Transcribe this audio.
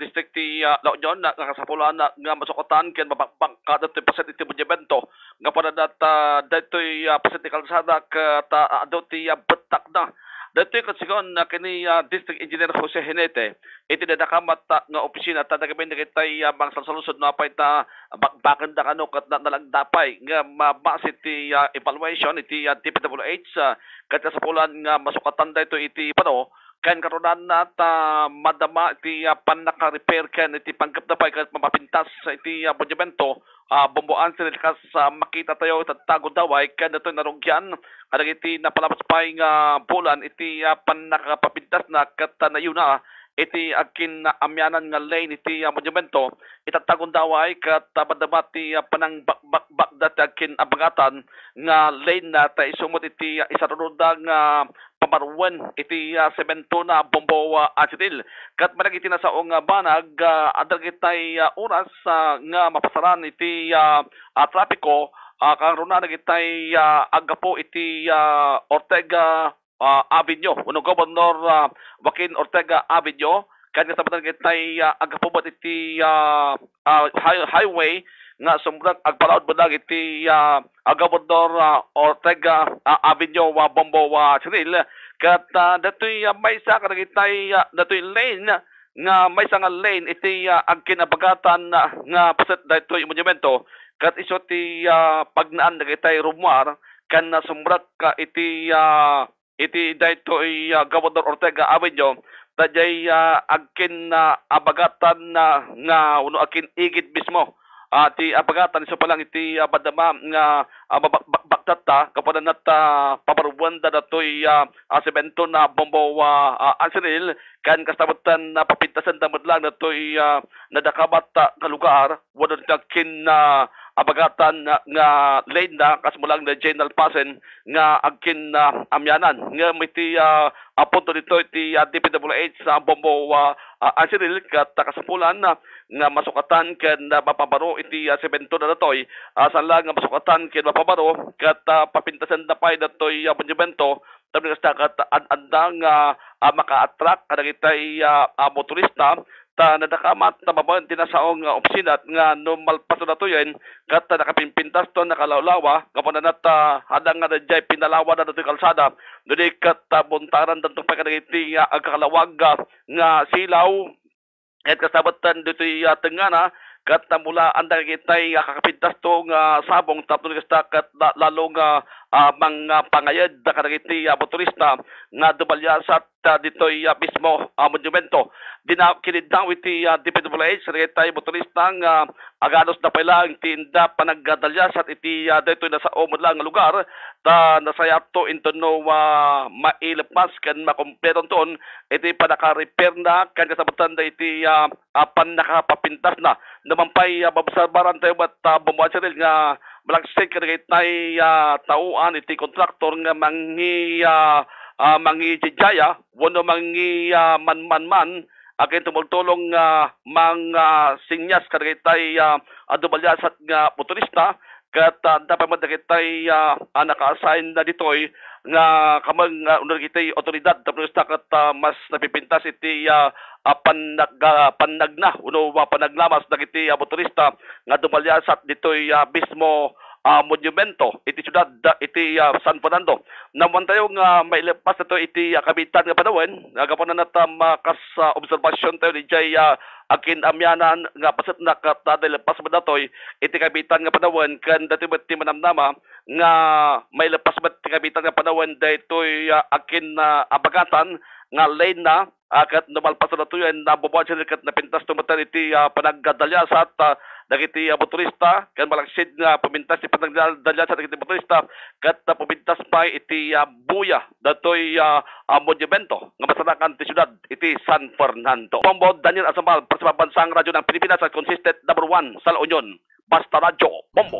district ti uh, La Union na nakasapulan na nga masukotan ken mabakbak kada ti paset iti monumento. Nga para dat uh, daytoy uh, paset ti kalsada ket uh, ti uh, betak na. Dito yung kasigon na kini uh, District Engineer Jose Hinete, iti na nakamat uh, nga opisina ta nagamin na kitay uh, bang salusod na pa ita bakbakan da kano kat na nalagdapay. Nga mabase iti uh, evaluation iti uh, DPWH uh, kat sa pulan nga masukatan da ito iti pano kan karunan na ta madama iti uh, panaka-repair ken iti panggap na pa mapapintas sa iti uh, monumento uh, bumbuan sila uh, makita tayo tatago daway ken ito narugyan. Kada iti napalabas pa nga bulan iti uh, panakapapintas na kat na na iti akin na amyanan nga lane iti uh, monumento. Itatagon daway kat madama ti uh, panang bak bak bak dati akin abagatan nga lane na ta isumot iti uh, isaruda nga pamarwan iti uh, semento na bombo uh, acetyl kat manag iti nasaong uh, banag uh, adag itay uh, oras uh, nga mapasaran iti uh, uh, trapiko uh, kang runa nagitay uh, agapo iti uh, Ortega uh, Avenue. Uno gobernador uh, Joaquin Ortega Avenue. Kan nga sabat nagitay uh, agapo bat iti uh, uh, high, highway nga sumbrag agpalaod budag iti uh, Gobernador uh, Ortega uh, wa uh, Bombo uh, Cyril. Kat uh, datoy uh, may sa kanagitay uh, datoy lane nga may sa nga lane iti uh, ang kinabagatan uh, nga paset datoy monumento. Kat iso ti uh, pagnaan nagitay rumwar kan na sumbrag ka iti uh, iti datoy uh, Gobernador Ortega Avenue tajay uh, agkin na uh, abagatan na uh, nga uno akin igit mismo. Uh, ti apagatan so palang iti uh, badama nga uh, baktata kapag nat uh, paparuwanda na to'y uh, semento na bombo uh, uh, ansinil kan kastabatan na uh, papintasan damad lang na to'y uh, nadakabat uh, ka lugar wala kin na uh, abagatan nga, nga lane na kasmulang na general pasen nga agkin na uh, amyanan. Nga may ti uh, apunto dito iti uh, DPWH sa bombo uh, uh, ansinil kat uh, kasapulan na uh, nga masukatan ken uh, mapabaro iti uh, semento na datoy. Uh, sa lang nga masukatan ken mapabaro kat uh, papintasan na pay datoy uh, monumento. Nga kat uh, andang uh, uh, maka-attract kadagitay uh, uh, motorista ta nadakamat na mabawan tinasaong nga opisina nga normal pato na to yun. Kat nakapimpintas to nakalawlawa. Kapon na nata hadang nga dajay pinalawa na dito kalsada. Dili kat uh, buntaran dantong pagkadagiti nga uh, agkakalawag nga silaw. At kasabatan dito uh, tengana kat uh, mula andang kitay kakapintas to nga sabong tapos kasta kat lalo nga uh, mga pangayad na kanagiti uh, motorista nga dumalyasat uh, dito uh, mismo uh, monumento. Dina kinidaw iti uh, DPWH sa motorista nga uh, aganos na pailang tinda panagdalyasat iti uh, dito na sa umod lang lugar ta nasayato into no uh, mailepas kan makompleton ton iti panaka-repair na kan kasabatan da iti uh, uh, pan na naman pa'y uh, babasarbaran tayo ba't uh, bumuan nga malagsig kadagay tay uh, tauan iti kontraktor nga mangi uh, uh, mangi jaya wano mangi uh, man man man akin tumultulong uh, mga sinyas kadagay tay uh, adubalyasat nga motorista. Kat uh, dapat madagay tay uh, uh, naka-assign na ditoy nga kamang uh, unang kitay otoridad. Tapos kat uh, mas napipintas iti uh, uh, panag uh, panagna. Uno uh, panaglamas dagiti uh, motorista nga dumalyasat ditoy uh, mismo uh, monumento. Iti syudad uh, iti uh, San Fernando. Naman tayo nga uh, mailepas na iti uh, kabitan nga panawin nagapon na natam uh, uh, observation tayo ni Jay uh, akin amyanan nga pasit na katadal pas datoy iti kabitan nga panawin kan ti manamnama nga may lepas ba ti kabitan nga panawin daytoy uh, akin na uh, abagatan nga lane na akat uh, numalpas na to yan nabubuan sila kat napintas tumatan iti uh, panaggadalya sa at uh, dagiti uh, motorista kan malaksid nga pumintas ti panagdalya sa dagiti motorista kat uh, pumintas pa iti uh, buya datoy uh, uh, monumento nga masarakan ti syudad iti San Fernando. Pombo Daniel Asambal para sa bansang radyo ng Pilipinas at consistent number 1 sa La Union. Basta Radyo, Bombo.